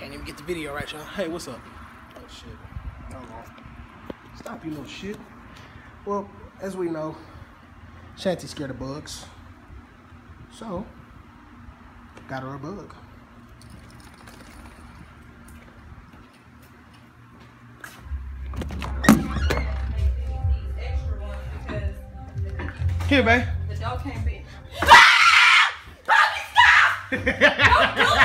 Can't even get the video right, y'all. Hey, what's up? Oh shit. Hold on. Stop you little shit. Well, as we know, Chanty's scared of bugs. So, got her a bug. Here, babe. The dog can't be. Ah! Bobby, stop! Don't do!